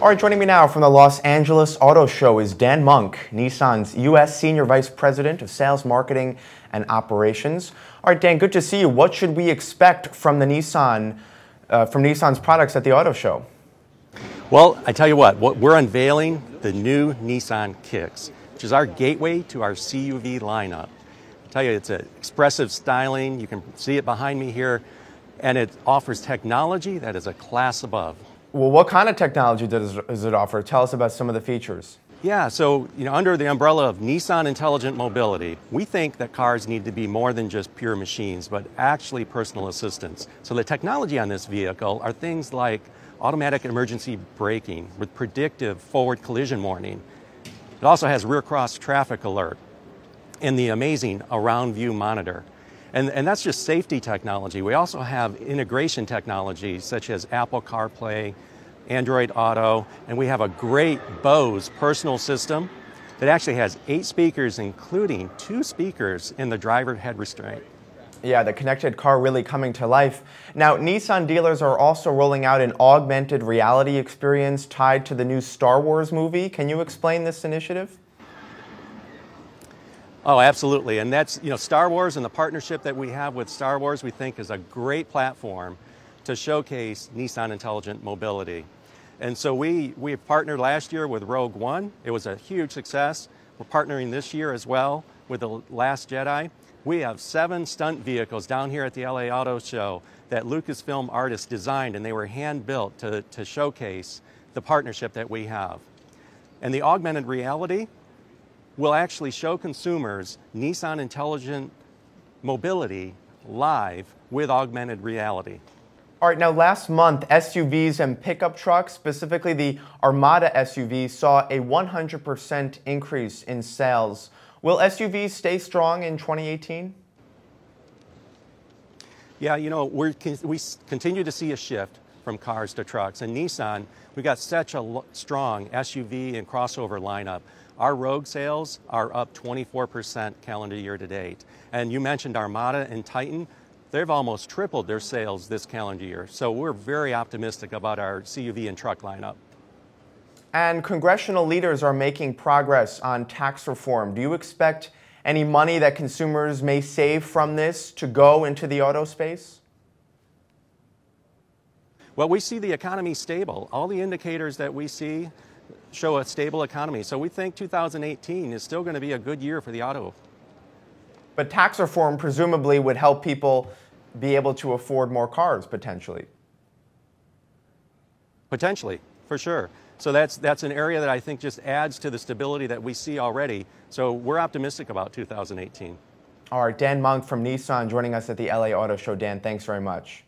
All right, joining me now from the Los Angeles Auto Show is Dan Mohnke, Nissan's U.S. Senior Vice President of Sales, Marketing, and Operations. All right, Dan, good to see you. What should we expect from the Nissan, uh, from Nissan's products at the Auto Show? Well, I tell you what, we're unveiling the new Nissan Kicks, which is our gateway to our CUV lineup. I tell you, it's an expressive styling. You can see it behind me here, and it offers technology that is a class above. Well, what kind of technology does, it offer? Tell us about some of the features. Yeah, so you know, under the umbrella of Nissan Intelligent Mobility, we think that cars need to be more than just pure machines, but actually personal assistants. So the technology on this vehicle are things like automatic emergency braking with predictive forward collision warning. It also has rear cross traffic alert and the amazing around view monitor. And, and that's just safety technology. We also have integration technology such as Apple CarPlay, Android Auto, and we have a great Bose personal system that actually has eight speakers, including two speakers in the driver head restraint. Yeah, the connected car really coming to life. Now, Nissan dealers are also rolling out an augmented reality experience tied to the new Star Wars movie. Can you explain this initiative? Oh, absolutely. And that's, you know, Star Wars and the partnership that we have with Star Wars, we think is a great platform to showcase Nissan Intelligent Mobility. And so we, we partnered last year with Rogue One. It was a huge success. We're partnering this year as well with The Last Jedi. We have seven stunt vehicles down here at the LA Auto Show that Lucasfilm artists designed, and they were hand built to, to showcase the partnership that we have. And the augmented reality, will actually show consumers Nissan Intelligent Mobility live with augmented reality. All right, now last month, SUVs and pickup trucks, specifically the Armada SUV, saw a 100% increase in sales. Will SUVs stay strong in 2018? Yeah, you know, we we continue to see a shift from cars to trucks. And Nissan, we've got such a strong SUV and crossover lineup. Our Rogue sales are up 24% calendar year to date. And you mentioned Armada and Titan. They've almost tripled their sales this calendar year. So we're very optimistic about our CUV and truck lineup. And congressional leaders are making progress on tax reform. Do you expect any money that consumers may save from this to go into the auto space? Well, we see the economy stable. All the indicators that we see show a stable economy. So we think 2018 is still going to be a good year for the auto. But tax reform presumably would help people be able to afford more cars potentially. Potentially, for sure. So that's, that's an area that I think just adds to the stability that we see already. So we're optimistic about 2018. All right, Dan Mohnke from Nissan joining us at the LA Auto Show. Dan, thanks very much.